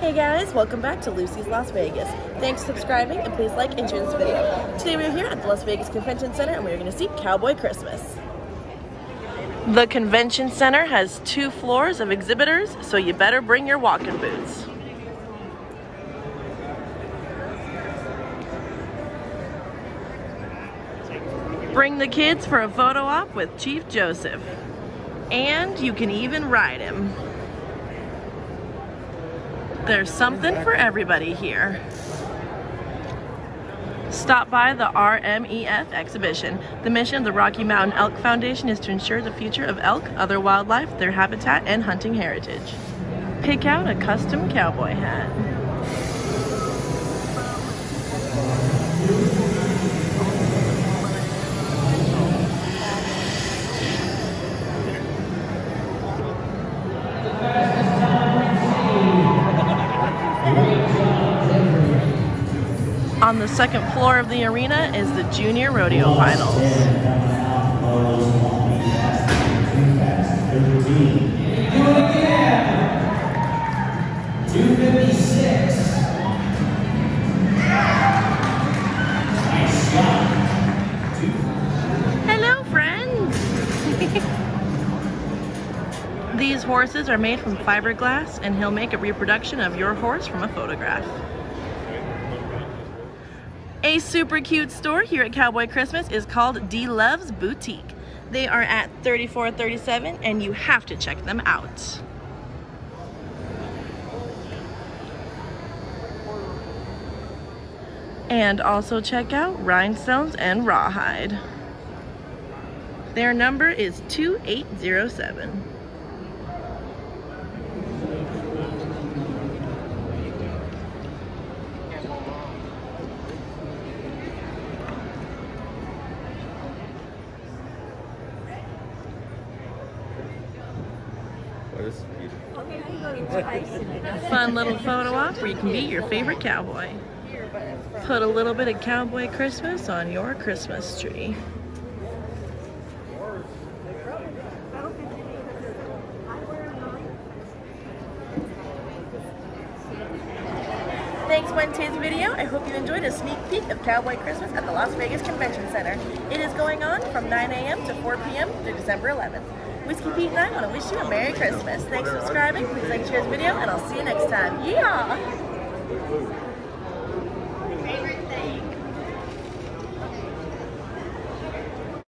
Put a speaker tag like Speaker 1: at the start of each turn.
Speaker 1: Hey guys, welcome back to Lucy's Las Vegas. Thanks for subscribing and please like and share this video. Today we're here at the Las Vegas Convention Center and we're going to see Cowboy Christmas. The convention center has two floors of exhibitors, so you better bring your walking boots. Bring the kids for a photo op with Chief Joseph. And you can even ride him. There's something for everybody here. Stop by the RMEF exhibition. The mission of the Rocky Mountain Elk Foundation is to ensure the future of elk, other wildlife, their habitat, and hunting heritage. Pick out a custom cowboy hat. On the second floor of the arena is the Junior Rodeo Finals. Hello, friends! These horses are made from fiberglass and he'll make a reproduction of your horse from a photograph. A super cute store here at Cowboy Christmas is called D Loves Boutique. They are at 3437 and you have to check them out. And also check out Rhinestones and Rawhide. Their number is 2807. Fun little photo op where you can be your favorite cowboy. Put a little bit of cowboy Christmas on your Christmas tree. Thanks for today's video. I hope you enjoyed a sneak peek of Cowboy Christmas at the Las Vegas Convention Center. It is going on from 9 a.m. to 4 p.m. through December 11th. Whiskey Pete and I want to wish you a Merry Christmas. Thanks for subscribing. Please like, share this video, and I'll see you next time. Yeehaw!